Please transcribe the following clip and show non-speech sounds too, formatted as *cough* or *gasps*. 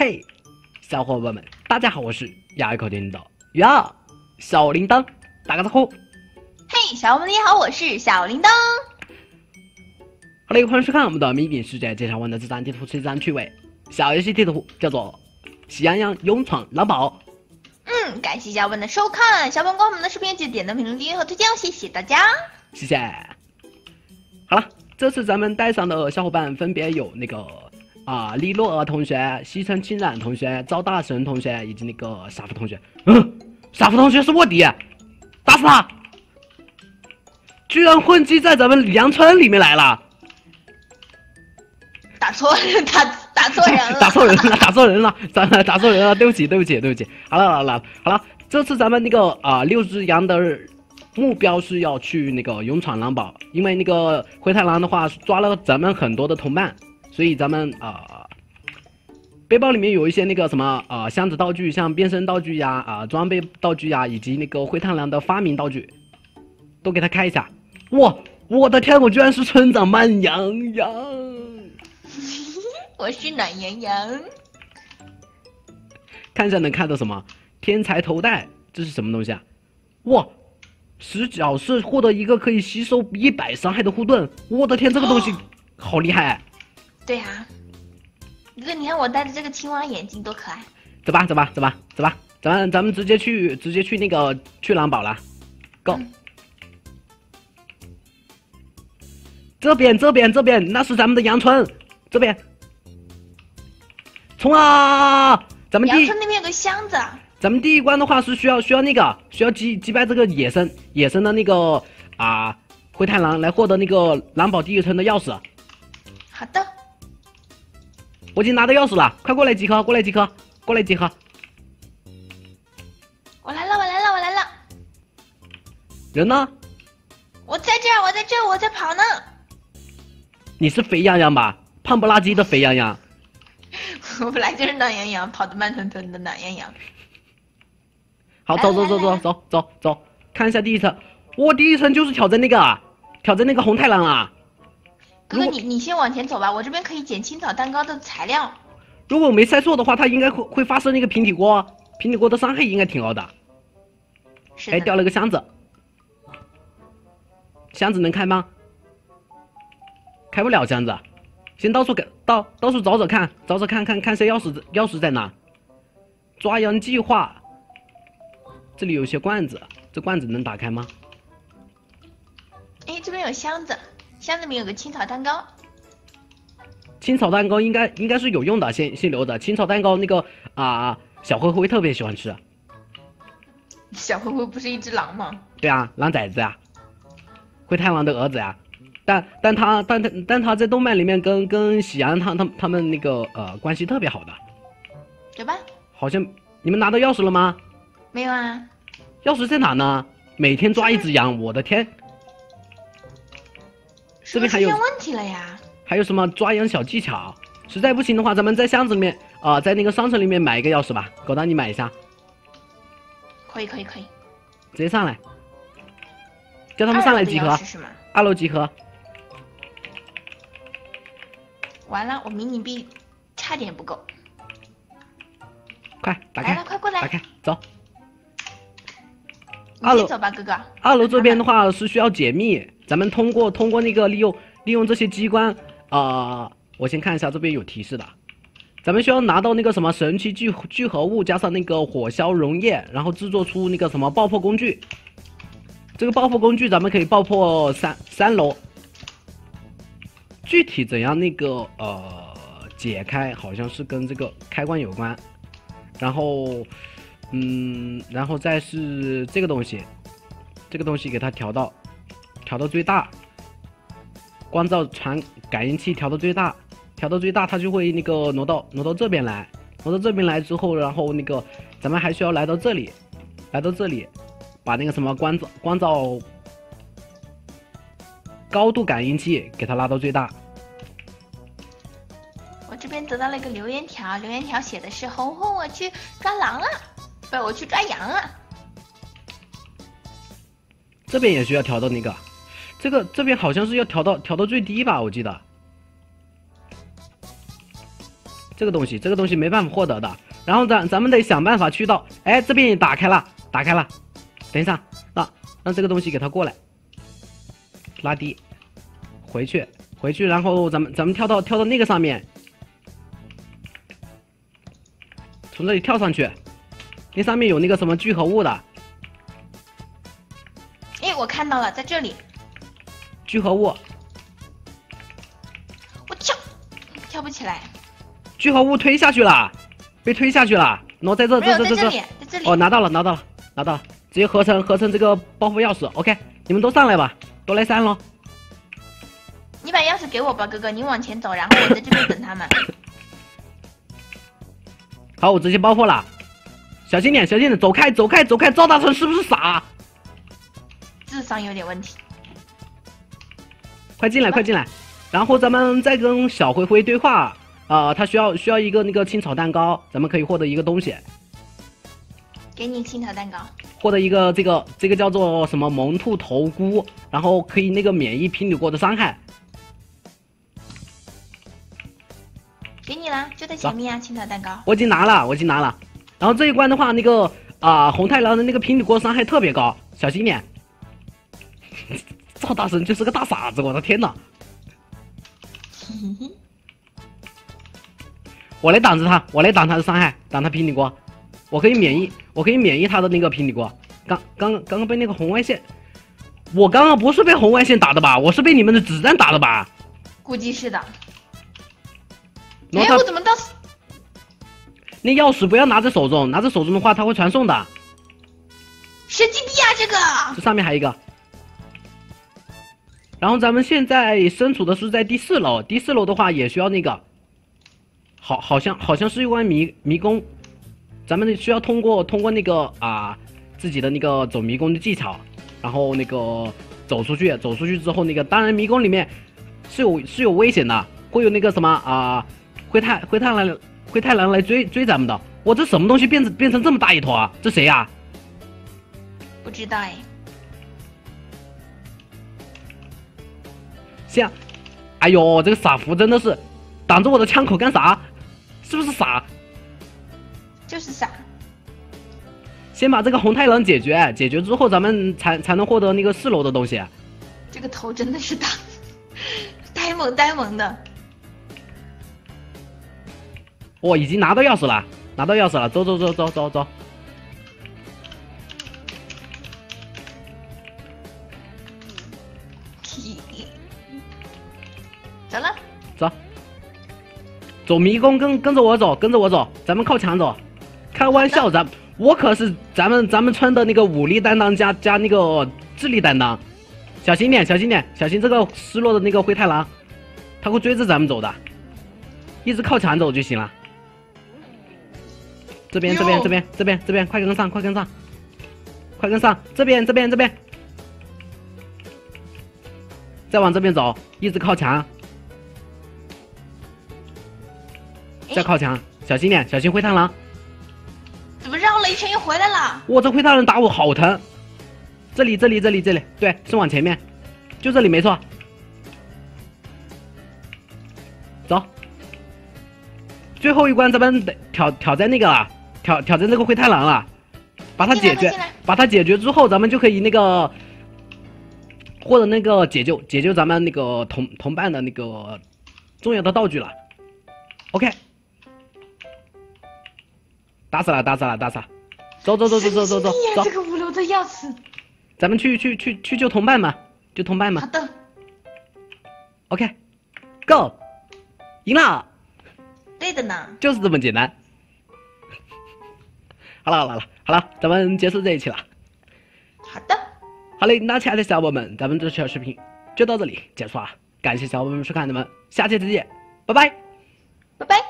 嘿，小伙伴们，大家好，我是亚口听的呀，小铃铛，打个招呼。嘿，小伙伴们你好，我是小铃铛。好嘞，欢迎收看我们的迷你世界介绍完的这张地图是一张趣味小游戏地图，叫做《喜羊羊勇闯狼堡》。嗯，感谢小伙伴的收看，小伙伴观我们的视频记得点赞、评论、订阅和推荐哦，谢谢大家。谢谢。好了，这次咱们带上的小伙伴分别有那个啊，李洛儿同学、西城清染同学、赵大神同学以及那个傻福同学。嗯，傻福同学是卧底，打死他！居然混迹在咱们羊村里面来了，打错人，打打错人了，*laughs* 打错人了，打错人了，咱打错人了，对不起，对不起，对不起。好了，好了，好了，这次咱们那个啊，六只羊的目标是要去那个勇闯狼堡，因为那个灰太狼的话抓了咱们很多的同伴，所以咱们啊，背包里面有一些那个什么啊箱子道具，像变身道具呀、啊装备道具呀，以及那个灰太狼的发明道具，都给他开一下。哇，我的天，我居然是村长慢羊羊！*laughs* 我是暖羊羊。看一下能看到什么？天才头戴，这是什么东西啊？哇，十角是获得一个可以吸收一百伤害的护盾。我的天，这个东西 *gasps* 好厉害！对呀、哥哥，你看我戴的这个青蛙眼镜多可爱。走吧，走吧，走吧，走吧，咱们咱们直接去直接去那个去狼堡了，Go！、嗯这边这边这边，那是咱们的羊村，这边，冲啊！咱们羊村那边有个箱子，咱们第一关的话是需要需要那个需要击击败这个野生野生的那个啊灰太狼来获得那个狼堡第一层的钥匙。好的，我已经拿到钥匙了，快过来集合，过来集合，过来集合。我来了，我来了，我来了，人呢？我在这儿，我在这儿，我在跑呢。你是肥羊羊吧？胖不拉几的肥羊羊。*laughs* 我本来就是暖羊羊，跑得慢吞吞的暖羊羊。好，走走走走走走走，看一下第一层。哇，第一层就是挑战那个啊，挑战那个红太狼啊。哥哥，你你先往前走吧，我这边可以捡青草蛋糕的材料。如果我没猜错的话，它应该会会发射那个平底锅，平底锅的伤害应该挺高的。哎，掉了个箱子，箱子能开吗？开不了箱子，先到处给到到处找找看，找找看看看谁钥匙钥匙在哪。抓羊计划，这里有些罐子，这罐子能打开吗？哎，这边有箱子，箱子里面有个青草蛋糕。青草蛋糕应该应该是有用的，先先留着。青草蛋糕那个啊、小灰灰特别喜欢吃。小灰灰不是一只狼吗？对啊，狼崽子呀，灰太狼的儿子呀。但但他但他但他在动漫里面跟跟喜羊他他他们那个呃关系特别好的，走吧。好像你们拿到钥匙了吗？没有啊，钥匙在哪呢？每天抓一只羊，*laughs* 我的天！这边还有出现问题了呀？还有什么抓羊小技巧？实在不行的话，咱们在箱子里面啊、在那个商城里面买一个钥匙吧。狗蛋，你买一下，可以可以可以。直接上来，叫他们上来集合二楼集合。完了，我迷你币差点不够。快打开来了，，快过来。打开，走。你二楼先走吧，哥哥。二楼这边的话是需要解密，咱们通过通过那个利用利用这些机关，啊，我先看一下这边有提示的，咱们需要拿到那个什么神奇聚聚合物，加上那个火消溶液，然后制作出那个什么爆破工具。这个爆破工具咱们可以爆破三三楼，具体怎样那个呃解开，好像是跟这个开关有关，然后。嗯，然后再是这个东西，这个东西给它调到调到最大，光照传感应器调到最大，调到最大，它就会那个挪到挪到这边来，挪到这边来之后，然后那个咱们还需要来到这里，来到这里，把那个什么光照光照高度感应器给它拉到最大。我这边得到了一个留言条，留言条写的是红红我去抓狼了，不，我去抓羊了。这边也需要调到那个，这个这边好像是要调到调到最低吧，我记得。这个东西，这个东西没办法获得的。然后咱咱们得想办法去到，哎，这边也打开了，打开了。等一下，那让这个东西给它过来，拉低，回去，回去，然后咱们咱们跳到跳到那个上面，从这里跳上去，那上面有那个什么聚合物的哎，我看到了，在这里，聚合物，我跳，跳不起来，聚合物推下去了，被推下去了。喏，在这这这这这在这里，，在这里。哦，拿到了，拿到了，拿到了，直接合成合成这个包袱钥匙。OK，你们都上来吧，都来三楼。你把钥匙给我吧，哥哥，你往前走，然后我在这边等他们。*coughs* 好，我直接包袱了，小心点，小心点，走开，走开，走开！赵大成是不是傻？智商有点问题。快进来，快进来！然后咱们再跟小灰灰对话啊、他需要需要一个那个青草蛋糕，咱们可以获得一个东西，给你青草蛋糕，获得一个这个这个叫做什么萌兔头菇，然后可以那个免疫平底锅的伤害。给你了，就在前面啊，青草蛋糕。我已经拿了，我已经拿了。然后这一关的话，那个啊、红太狼的那个平底锅伤害特别高，小心点。赵大神就是个大傻子，我的天呐！我来挡着他，我来挡他的伤害，挡他平底锅，我可以免疫，我可以免疫他的那个平底锅。刚刚刚刚被那个红外线，我刚刚不是被红外线打的吧？我是被你们的子弹打的吧？估计是的。哎，我怎么到？那钥匙不要拿在手中，拿在手中的话它会传送的。神经病啊！这个这上面还有一个。然后咱们现在身处的是在第四楼，第四楼的话也需要那个，好，好像好像是一关迷迷宫，咱们需要通过通过那个啊自己的那个走迷宫的技巧，然后那个走出去，走出去之后那个，当然迷宫里面是有是有危险的，会有那个什么啊灰太灰太狼灰太狼来追追咱们的。我这什么东西变成变成这么大一坨啊？这谁呀、不知道哎。像，哎呦，这个傻福真的是挡着我的枪口干啥？是不是傻？就是傻。先把这个红太狼解决，解决之后咱们才才能获得那个四楼的东西。这个头真的是大，*laughs* 呆萌呆萌的。我、已经拿到钥匙了，拿到钥匙了，走走走走走走。走走迷宫，跟跟着我走，跟着我走，咱们靠墙走。开玩笑，咱我可是咱们咱们村的那个武力担当加加那个智力担当，小心点，小心点，小心这个失落的那个灰太狼，他会追着咱们走的，一直靠墙走就行了。这边这边这边这边这边，快跟上，快跟上，快跟上，这边这边这边，再往这边走，一直靠墙。再靠墙，小心点，小心灰太狼！怎么绕了一圈又回来了？我，这灰太狼打我好疼！这里，这里，这里，这里，对，是往前面，就这里没错。走，最后一关咱们得挑挑战那个了，挑挑战那个灰太狼了，把它解决把它解决之后，咱们就可以那个获得那个解救解救咱们那个同同伴的那个重要的道具了。OK。打死了，打死了，打死了！走走走走走走走这，个无聊的要死。咱们去去去去救同伴嘛，救同伴嘛。好的，OK，Go，赢了，对的呢。就是这么简单。*laughs* 好了好了好了好了，咱们结束这一期了。好的，好嘞，那亲爱的小伙伴们，咱们这期的视频就到这里结束了，感谢小伙伴们收看，咱们下期再见，拜拜拜拜。